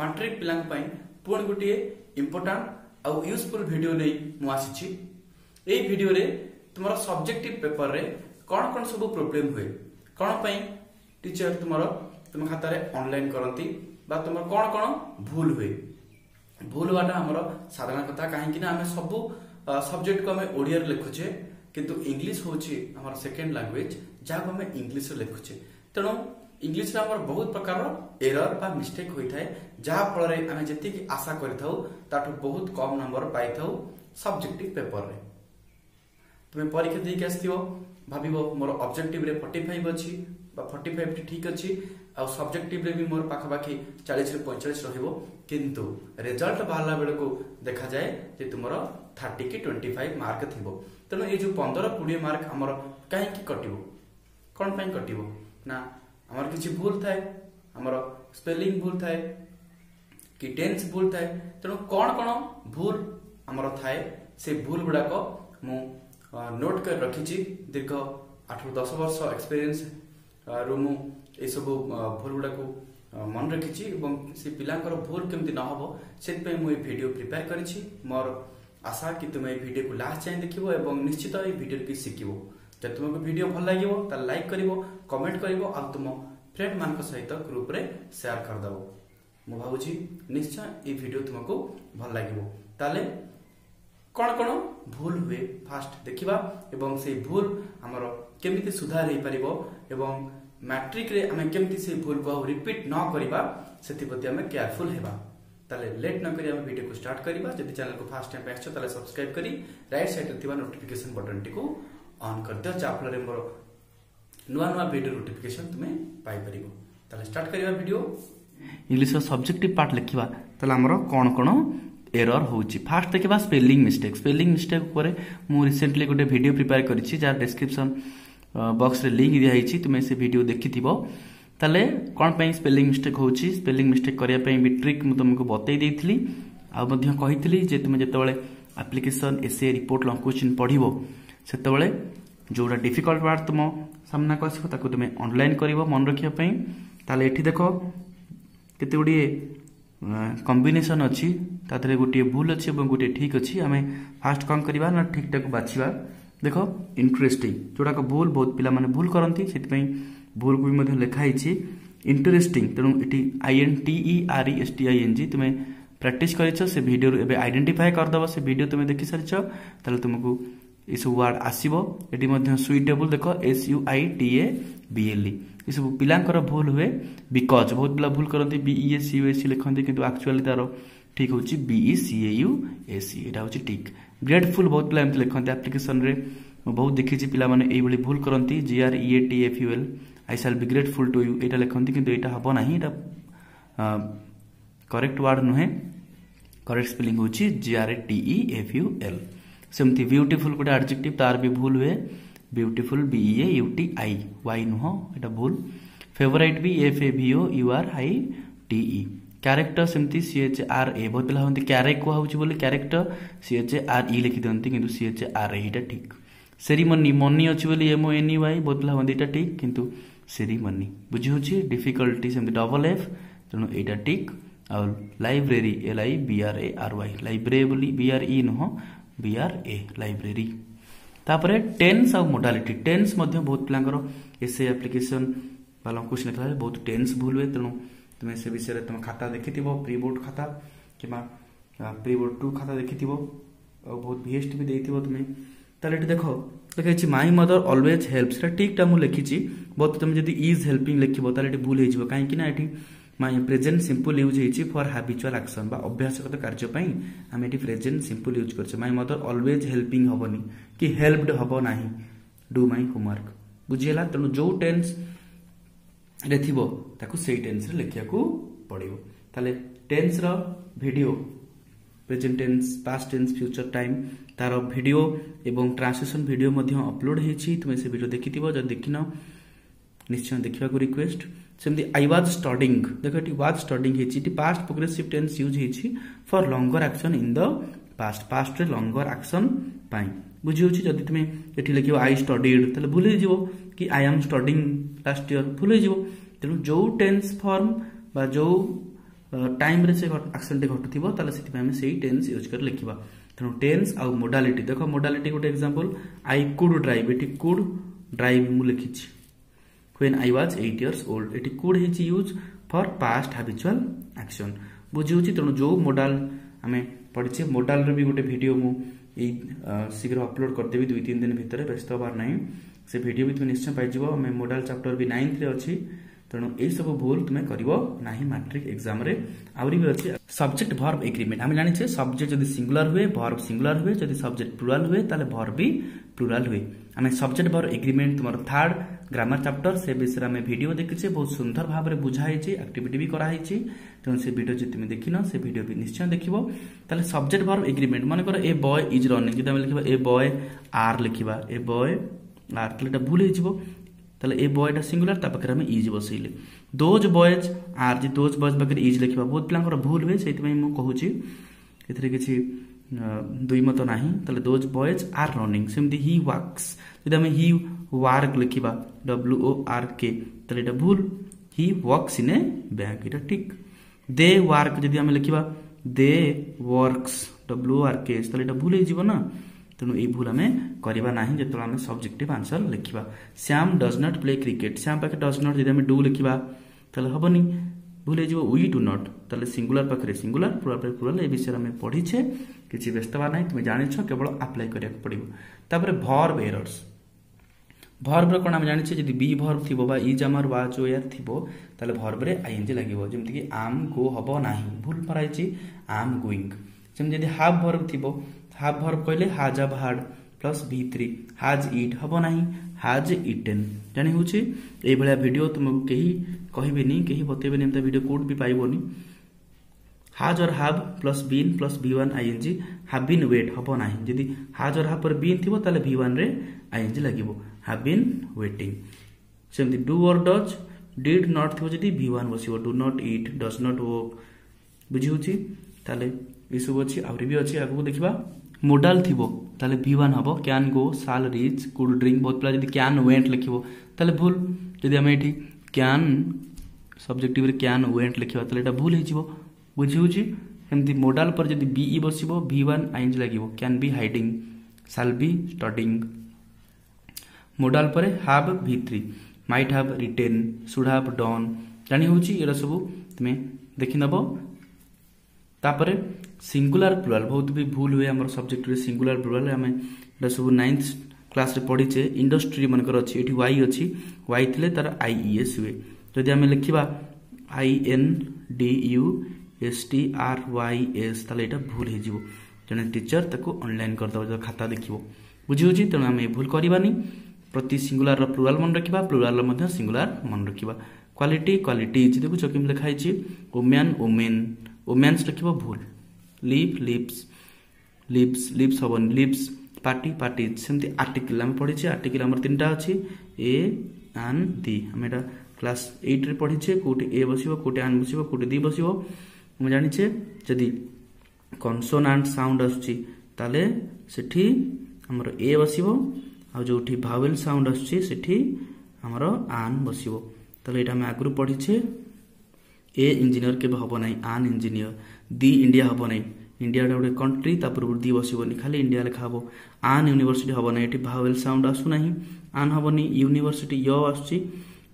matric ପିଲାଙ୍କ ପାଇଁ ପୁଣି ଗୋଟିଏ ଇମ୍ପୋର୍ଟାଣ୍ଟ ଆଉ ୟୁଜଫୁଲ ଭିଡ଼ିଓ ନେଇ ମୁଁ ଆସିଛି ଏହି ଭିଡ଼ିଓରେ ତୁମର ସବଜେକ୍ଟିଭ ପେପରରେ କ'ଣ କ'ଣ ସବୁ ପ୍ରୋବ୍ଲେମ୍ ହୁଏ କ'ଣ ପାଇଁ ଟିଚର ତୁମର ତୁମ ଖାତାରେ ଅନଲାଇନ୍ କରନ୍ତି ବା ତୁମର କ'ଣ କ'ଣ ଭୁଲ ହୁଏ ଭୁଲ ହେବାଟା ଆମର ସାଧାରଣ କଥା କାହିଁକି ନା ଆମେ ସବୁ ସବଜେକ୍ଟକୁ ଆମେ ଓଡ଼ିଆରେ ଲେଖୁଛେ କିନ୍ତୁ ଇଂଲିଶ ହେଉଛି ଆମର ସେକେଣ୍ଡ ଲାଙ୍ଗୁଏଜ ଯାହାକୁ ଆମେ ଇଂଲିଶରେ ଲେଖୁଛେ ତେଣୁ ଇଂଲିଶରେ ଆମର ବହୁତ ପ୍ରକାରର ଏରର ବା ମିଷ୍ଟେକ୍ ହୋଇଥାଏ ଯାହାଫଳରେ ଆମେ ଯେତିକି ଆଶା କରିଥାଉ ତାଠୁ ବହୁତ କମ୍ ନମ୍ବର ପାଇଥାଉ ସବଜେକ୍ଟିଭ ପେପରରେ ତୁମେ ପରୀକ୍ଷା ଦେଇକି ଆସିଥିବ ଭାବିବ ମୋର ଅବଜେକ୍ଟିଭରେ ଫର୍ଟି ଫାଇଭ୍ ଅଛି বা ଫର୍ଟି ଫାଇଭ୍ ଠିକ୍ ଅଛି ଆଉ ସବଜେକ୍ଟିଭରେ ବି ମୋର ପାଖାପାଖି ଚାଳିଶରୁ ପଇଁଚାଳିଶ ରହିବ କିନ୍ତୁ ରେଜଲ୍ଟ ବାହାରିଲା ବେଳକୁ ଦେଖାଯାଏ ଯେ ତୁମର ଥାର୍ଟି କି ଟ୍ୱେଣ୍ଟି ଫାଇଭ୍ ମାର୍କ ଥିବ ତେଣୁ ଏଇ ଯେଉଁ ପନ୍ଦର କୋଡ଼ିଏ ମାର୍କ ଆମର କାହିଁକି କଟିବ କ'ଣ ପାଇଁ କଟିବ ନା आमर किसी भूल थाए आमर स्पेलींग भूल थाए कि टेन्स भूल थाए तेणु कौन कौन भूल आमर थाए से भूल गुड़ाक मु नोट कर रखी दीर्घ आठ रु दस वर्ष एक्सपीरियंस रु मु सब भूल गुड़ाक मन रखी से पिलांर भूल केमी न हो भिड प्रिपेयर करशा कि तुम ये भिडियो को लास्ट जाए देखो और निश्चित ये भिडियो की शिखब जब तुमको भिड भल लगे लाइक कर कमेंट कर तुम फ्रेंड मान सहित ग्रुप सेयार करदेव मु भावी निश्चय ये भिड तुमको भल लगे कौन कौन भूल हुए फास्ट देखा एवं से भूल आमर केमी सुधार हो पार एवं मैट्रिक रे आम केमी भूल को रिपीट न करवा से आम केयरफुल तले लेट नक भिड को स्टार्ट करवा चैनल को फास्ट टाइम आस सब्सक्राइब कर रईट सैड्रे नोटिफिकेसन बटन टी ऑन कर दियो जहाँफल मोर नुआ नुआ भिड नोटिफिकेशन तुम्हें पाइपर तेल स्टार्ट कर इंग्लीश सब्जेक्ट पार्ट लिखा तो आमर कौन कौन एरर हो फास्ट देखा स्पेलींग मिस्टेक स्पेलींग मिस्टेक मुझे रिसेंटली गोटे भिड प्रिपेयर करक्रिपसन बक्स लिंक दिखाई तुम्हें से भिड देखि तेल कौन पर स्पेली मिस्टेक हो स्पेली मिस्टेक करने भी ट्रिक मुझे तुमको बतईदी आज कही तुम जिते आप्लिकेसन एस रिपोर्ट लंग क्वेश्चन पढ़ ସେତେବେଳେ ଯେଉଁଟା ଡିଫିକଲ୍ଟ ୱାର୍ଡ଼ ତୁମ ସାମ୍ନାକୁ ଆସିବ ତାକୁ ତୁମେ ଅନ୍ଲାଇନ୍ କରିବ ମନେ ରଖିବା ପାଇଁ ତାହେଲେ ଏଠି ଦେଖ କେତେ ଗୁଡ଼ିଏ କମ୍ବିନେସନ୍ ଅଛି ତା ଦେହରେ ଗୋଟିଏ ଭୁଲ ଅଛି ଏବଂ ଗୋଟିଏ ଠିକ୍ ଅଛି ଆମେ ଫାଷ୍ଟ କ'ଣ କରିବା ନା ଠିକ୍ଟାକୁ ବାଛିବା ଦେଖ ଇଣ୍ଟରେଷ୍ଟିଂ ଯେଉଁଟାକ ଭୁଲ ବହୁତ ପିଲାମାନେ ଭୁଲ କରନ୍ତି ସେଥିପାଇଁ ଭୁଲକୁ ବି ମଧ୍ୟ ଲେଖା ହେଇଛି ଇଣ୍ଟରେଷ୍ଟିଂ ତେଣୁ ଏଠି I N T E R E S T I N G ତୁମେ ପ୍ରାକ୍ଟିସ୍ କରିଛ ସେ ଭିଡ଼ିଓରୁ ଏବେ ଆଇଡେଣ୍ଟିଫାଏ କରିଦେବ ସେ ଭିଡ଼ିଓ ତୁମେ ଦେଖିସାରିଛ ତାହେଲେ ତୁମକୁ ଏସବୁ ୱାର୍ଡ଼ ଆସିବ ଏଠି ମଧ୍ୟ ସୁଇଟେବୁଲ୍ ଦେଖ S U I T A B L E ଏସବୁ ପିଲାଙ୍କର ଭୁଲ ହୁଏ ବିକଜ୍ ବହୁତ ପିଲା ଭୁଲ କରନ୍ତି B E S U S C ଲେଖନ୍ତି କିନ୍ତୁ ଆକ୍ଚୁଆଲି ତା'ର ଠିକ୍ ହେଉଛି ବିଇ ସିଏ ୟୁ ଏସ୍ ସି ଏଇଟା ହେଉଛି ଠିକ୍ ଗ୍ରେଟଫୁଲ୍ ବହୁତ ପିଲା ଏମିତି ଲେଖନ୍ତି ଆପ୍ଲିକେସନ୍ରେ ମୁଁ ବହୁତ ଦେଖିଛି ପିଲାମାନେ ଏଇଭଳି ଭୁଲ କରନ୍ତି G R E A T F U L I shall be grateful to you ଏଇଟା ଲେଖନ୍ତି କିନ୍ତୁ ଏଇଟା ହେବ ନାହିଁ ଏଇଟା କରେକ୍ଟ ୱାର୍ଡ଼ ନୁହେଁ କରେକ୍ଟ ସ୍ପେଲିଂ ହେଉଛି G R T E F U L ସେମିତି ବିୟୁଟିଫୁଲ୍ ଗୋଟେ ଆଡ଼ଜେକ୍ଟିଭ୍ ତାର ବି ଭୁଲ ହୁଏ beautiful B E A U T I Y ନୁହଁ ଏଇଟା ଭୁଲ favourite B F A V O U R I T E character ସେମିତି ସି ଏଚ୍ ଆର୍ ଏ ବହୁତ ପିଲା ଭାବନ୍ତି କ୍ୟାରେକ୍ କୁହାହେଉଛି ବୋଲି character C H R E ଲେଖିଦିଅନ୍ତି କିନ୍ତୁ ସି ଏଚ୍ ଆର୍ ଏ ଏଇଟା ଠିକ୍ ସେରିମନି ମନି ଅଛି ବୋଲି ଏମ୍ ଓ ଏନ୍ ୱାଇ ବହୁତ ପିଲା ଭାବନ୍ତି ଏଇଟା ଠିକ୍ କିନ୍ତୁ ସେରିମନି ବୁଝିହେଉଛି ଡିଫିକଲ୍ଟି ସେମିତି ଡବଲ୍ ଏଫ୍ ତେଣୁ ଏଇଟା ଠିକ୍ ଆଉ library L I B R A R Y library ବୋଲି ବି ଆର୍ ଇ ନୁହଁ বি আর এ লাইব্রেরি ତାପରେ ଟେନ୍ସ ଆଉ ମୋଡାଲିଟି ଟେନ୍ସ ମଧ୍ୟ ବହୁତ ପିଲାଙ୍କର ଏସେ ଆପ୍ଲିକେସନ୍ ବା ଲଙ୍ଗ କ୍ୱେଶ୍ଚନ୍ ଲେଖିଲା ବେଳେ ବହୁତ ଟେନ୍ସ ଭୁଲ ହୁଏ ତେଣୁ ତୁମେ ସେ ବିଷୟରେ ତୁମ ଖାତା ଦେଖିଥିବ ପ୍ରି ବୋର୍ଡ଼ ଖାତା କିମ୍ବା ପ୍ରି ବୋର୍ଡ଼ ଟୁ ଖାତା ଦେଖିଥିବ ଆଉ ବହୁତ ଭିଏସ୍ଟି ବି ଦେଇଥିବ ତୁମେ ତାହେଲେ ଏଠି ଦେଖ ଲେଖାଯାଇଛି ମାଇ ମଦର ଅଲୱେଜ୍ ହେଲ୍ପ ସେଟା ଠିକ୍ଟା ମୁଁ ଲେଖିଛି ବହୁତ ତୁମେ ଯଦି ଇଜ୍ ହେଲ୍ପିଂ ଲେଖିବ ତାହେଲେ ଏଠି ଭୁଲ ହେଇଯିବ କାହିଁକି ନା ଏଠି माने प्रेजेंट सिंपल यूज होती फर हाबिचुआल आक्सन अभ्यासगत कार्यपाई आम ये प्रेजेन्ट सिंपल यूज कर माइ मदर अलवेज हेल्पिंग हेनी कि हेल्पड हम ना डू माइ होमवर्क बुझेगा तेणु जो टेन्स से टेन्स लिखा पड़ो tense radio present tense past tense future time तार भिड भिडियो ट्रांसलेसन भिडियो अपलोड होती तुम्हें से भिड देखि जब देखना निश्चय देखा request same I was studying देख ये was studying past progressive tense use होर longer action in the past past longer action बुझे जदि तुम ये लिख आई स्टडीड तेल भूल कि I am studying last year भूल तेणु जो टेन्स फर्म जो टाइम से आक्सीडेट घटुवे से टेन्स यूज कर लिखा तेणु टेन्स आउ मोडालीट देख मोडालीट गोटे एक्जामपल आई कुड ड्राइव ये कुड ड्राइव मुझे लिखी when I was 8 years old it could is used for past habitual action বুঝি হচ্ছে তেমন যে মোডাল আমি পড়ছে মোডালর বি গোটে ভিডিও মু এই শীঘ্র অপলোড করদেবি দুই তিন দিন ভিতরে ব্যস্ত হবার নাই সে ভিডিও বি তুমি নিশ্চয় পাইযিব আমি মোডাল চ্যাপ্টর বি 9th রে অছি তেণু এইসব ভুল তুমি করব না মাଟ୍ରିକ ଏକ୍ଜାମରେ ଆହୁରି ବି ଅଛି ସବଜେକ୍ଟ ଭର୍ବ ଏଗ୍ରିମେଣ୍ଟ ଆମେ ଜାଣିଛେ ସବଜେକ୍ଟ ଯଦି ସିଙ୍ଗୁଲାର ହୁଏ ଭର୍ବ ସିଙ୍ଗୁଲାର ହୁଏ ଯଦି ସବଜେକ୍ଟ ପ୍ଲୁରାଲ ହୁଏ ତାହେଲେ ଭର୍ବ ବି ପ୍ଲୁରାଲ ହୁଏ ଆମେ ସବଜେକ୍ଟ ଭର୍ବ ଏଗ୍ରିମେଣ୍ଟ ତୁମର ଥାର୍ଡ গ্রামার চ্যাপ্টর সে বিষয়ে আমি ভিডিও দেখিছে বহু সুন্দর ভাবে বুঝা হয়েছে আক্টিভিটি বি করা হয়েছে তেমন সে ভিডিও যদি তুমি দেখিন সে ভিডিও বি নিশ্চয় দেখব তাহলে সবজেক্ট ভার্ব এগ্রিমেন্ট মনে কর এ বয় ইজ রনিং যদি আমি লিখবা এ বয় আর লিখবা এ বয় আর তাহলে এটা ভুল হয়ে যাব তাহলে এ বয়টা সিঙ্গুলার তা পাখে আমি ইজ বসাইলে দোজ বয়েজ আর যে দোজ বয়েজ পাখে ইজ লিখবা বহুত পিলাঙ্কর ভুল হুয়ে সেইপাই মু কুচি এতে কিছু দুই মত না তাহলে দোজ বয়েজ আর রনিং সেমতি হি ওয়াক্স যদি আমি হি ওয়ার্ক লিখিবা ডব্লু ও আর কে তাহলে এটা ভুল he works in a bank এটা ঠিক দে ওয়ার্ক যদি আমি লিখিবা দে ওয়ার্কস ডব্লু আর কে তাহলে এটা ভুল হয়ে যাব না ତେଣୁ ଏଇ ଭୁଲ ଆମେ କରିବା ନାହିଁ ଯେତେବେଳେ ଆମେ ସବଜେକ୍ଟିଭ୍ ଆନ୍ସର ଲେଖିବା Shyam does not play cricket Shyam ପାଖରେ ଡଜ୍ ନଟ୍ ଯଦି ଆମେ ଡୁ ଲେଖିବା ତାହେଲେ ହେବନି ଭୁଲ ହେଇଯିବ ୱି ଡୁ ନଟ୍ ତାହେଲେ ସିଙ୍ଗୁଲାର ପାଖରେ ସିଙ୍ଗୁଲାର ପ୍ଲୁରାଲ ପାଖରେ ପ୍ଲୁରାଲ ଏ ବିଷୟରେ ଆମେ ପଢ଼ିଛେ କିଛି ବ୍ୟସ୍ତ ହେବା ନାହିଁ ତୁମେ ଜାଣିଛ କେବଳ ଆପ୍ଲାଏ କରିବାକୁ ପଡ଼ିବ ତାପରେ ଭର୍ବ ଏରର୍ସ ভর্বর କ'ଣ ଆମେ ଜାଣିଛେ ଯଦି ବି ଭର୍ବ ଥିବ ବା ଇଜ୍ ଆମର ୱାଜ୍ ଓୟାର ଥିବ ତାହେଲେ ଭର୍ବରେ ଆଇଏନ୍ଜି ଲାଗିବ ଯେମିତିକି ଆମ୍ ଗୋ ହେବ ନାହିଁ ଭୁଲ କରାଯାଇଛି ଆମ୍ ଗୋଇଙ୍ଗ ସେମିତି ଯଦି ହାଫ୍ ଭର୍ବ ଥିବ ହାଫ୍ ଭର୍ବ କହିଲେ has have had plus V three has it ହେବ ନାହିଁ ହାଜ୍ ଇଟେନ୍ ଜାଣି ହେଉଛି ଏଇଭଳିଆ ଭିଡ଼ିଓ ତୁମକୁ କେହି କହିବେନି କେହି ବତେଇବେନି ଏମିତି ଭିଡ଼ିଓ କେଉଁଠି ବି ପାଇବନି has or have plus been plus V one I N G have been wait হব না যদি হাজ অর হাব পরে বিন থিব তাহলে ভি ওয়ান রে আইএনজি লাগিব हाव बीन वेटिंग सेमती डू और डज डीड नट थी भि ओन बस do not it does not work बुझी ताले ये सब अच्छी आहरी भी अच्छी आगे देखा मोडाल थी ताले भि ओन हम क्या गो साल रिच कुल ड्रिंक बहुत पिछले क्या वेट लिख ताले भूल जब आम ये क्या सब्जेक्टिव क्या वेन्ट लिखा तो भूल हो बुझी एमती मोडाल पर बस भि ओन आईज लगे क्या भी हाइडिंग साल भी स्टडिंग মোডাল পরে have V three might have written should have done জানি ହେଉଛି ଏଗୁଡ଼ା ସବୁ ତୁମେ ଦେଖିନେବ ତାପରେ ସିଙ୍ଗୁଲାର ପ୍ଲୁରାଲ ବହୁତ ବି ଭୁଲ ହୁଏ ଆମର ସବଜେକ୍ଟରେ ସିଙ୍ଗୁଲାର ପ୍ଲୁରାଲ ଆମେ ଏଗୁଡ଼ା ସବୁ ନାଇନ୍ଥ କ୍ଲାସରେ ପଢ଼ିଛେ ଇଣ୍ଡଷ୍ଟ୍ରି ମାନଙ୍କର ଅଛି ଏଠି ୱାଇ ଅଛି ୱାଇ ଥିଲେ ତାର ଆଇଇଏସ୍ ହୁଏ ଯଦି ଆମେ ଲେଖିବା I N D U S T R Y S ତାହେଲେ ଏଇଟା ଭୁଲ ହେଇଯିବ ଜଣେ ଟିଚର ତାକୁ ଅନଲାଇନ୍ କରିଦେବ ଖାତା ଦେଖିବ ବୁଝି ହେଉଛି ତେଣୁ ଆମେ ଭୁଲ କରିବାନି প্রতি সিঙ্গুলারর প্লুরাল মনে রাখবা প্লুরালর মধ্যে সিঙ্গুলার মনে রাখবা কোয়ালিটি কোয়ালিটিজ দেখুছ কেমন লেখা হয়েছে ওম্যান ওমেন ওম্যান্স লিখব ভুল লিপ লিপস লিপস লিপস হবন লিপস পার্টি পার্টিজ সেমতি আর্টিকেল আমি পড়েছি আর্টিকেল আমার তিনটা আছে এ আন দি আমি এটা ক্লাস এইটরে পড়েছে কোটি এ বসিব কোটি আন বসিব কোটি দি বসিব আমি জানিছে যদি কনসোনান্ট সাউন্ড আসুচি তাহলে সেটি আমার এ বসিব ଆଉ ଯେଉଁଠି ଭାୱେଲ୍ ସାଉଣ୍ଡ ଆସୁଛି ସେଠି ଆମର ଆନ୍ ବସିବ ତାହେଲେ ଏଇଟା ଆମେ ଆଗରୁ ପଢ଼ିଛେ ଏ ଇଞ୍ଜିନିୟର କେବେ ହେବ ନାହିଁ ଆନ୍ ଇଞ୍ଜିନିୟର ଦି ଇଣ୍ଡିଆ ହେବ ନାହିଁ ଇଣ୍ଡିଆଟା ଗୋଟେ କଣ୍ଟ୍ରି ତା ପୂର୍ବରୁ ଦି ବସିବନି ଖାଲି ଇଣ୍ଡିଆ ଲେଖା ହେବ ଆନ୍ ୟୁନିଭର୍ସିଟି ହେବ ନାହିଁ ଏଠି ଭାୱେଲ୍ ସାଉଣ୍ଡ ଆସୁନାହିଁ ଆନ୍ ହେବନି ୟୁନିଭର୍ସିଟି ୟ ଆସୁଛି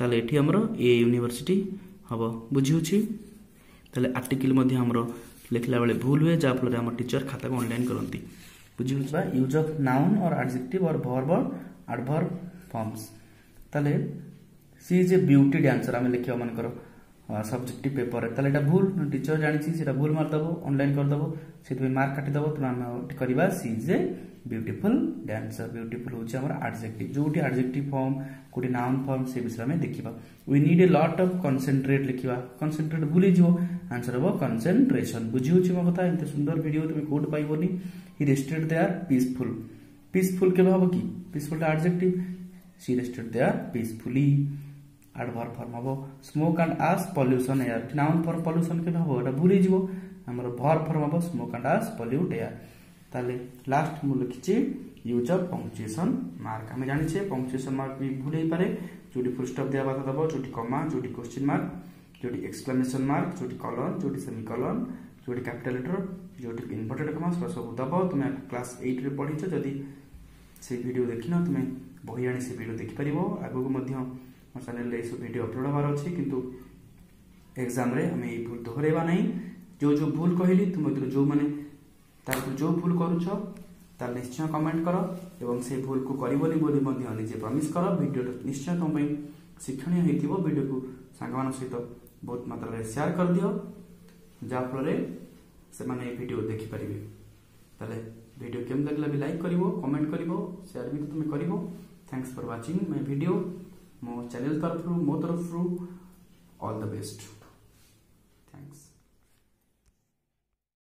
ତାହେଲେ ଏଠି ଆମର ଏ ୟୁନିଭର୍ସିଟି ହେବ ବୁଝିହେଉଛି ତାହେଲେ ଆର୍ଟିକିଲ୍ ମଧ୍ୟ ଆମର ଲେଖିଲା ବେଳେ ଭୁଲ ହୁଏ ଯାହାଫଳରେ ଆମର ଟିଚର ଖାତାକୁ ଅନଲାଇନ୍ କରନ୍ତି बुझ यूज अफ नाउन और आडजेक्टिव और verb adverb forms she is a beauty dancer आम लिखा मन सब्जेक्ट पेपर में तो भूल टीचर जानते भूल मारदेव अनलाइन करदेव से मार्क काटिदेव Tenaliram she is a beautiful dancer beautiful हूँ आडजेक्ट जो आडजेक्ट फर्म कौटी नाउन फर्म से विषय में देखा would a lot of concentrate लिखा कनसेट्रेट भूल आंसर हम कनसेट्रेसन बुझी हो कथा सुंदर भिडियो तुम्हें Kaut पाइबनी he rested there peaceful peaceful কেবে হবে কি peaceful টা adjective she rested there peacefully adverb form হবো smoke and ash pollution air noun form pollution কেবে হবো এটা ভুলে যাব আমার verb form হবো smoke and ash pollute air তাহলে লাস্ট মু লিখিছি ইউজ অফ পংচুয়েশন মার্ক আমি জানিছে পংচুয়েশন মার্ক বি ভুল হই পারে যেটি ফুলস্টপ দেওয়া কথা দেব যেটি কমা যেটি কোশ্চিন মার্ক যেটি এক্সপ্লানেশন মার্ক যেটি কলন যেটি সেমিকলন जो कैपिटाल लिटर जो इनवर्टेड कमा सब दब तुम क्लास एट रे पढ़ी जदि से भिड देख तुम्हें बही आनी से भिड देखिपर आगे मो चेल ये सब भिड अपलोड होवर अच्छे कि एक्जाम भूल दोहरवा ना जो जो भूल कहली तुम भर जो मैंने तुम जो भूल कर निश्चय कमेंट कर और से भूल को करे प्रमिस् कर भिडियो निश्चय तुम्हें शिक्षण होती भिडियो को सांग सहित बहुत मात्रा सेयार कर दियो जहाँफल देखिपर तेल भिड के लगे लाइक कर कमेंट कर सेयार भी तुम कर थैंक्स फर व्वाचिंग मई भिड मो चेल तरफ मो तरफ अल द बेस्ट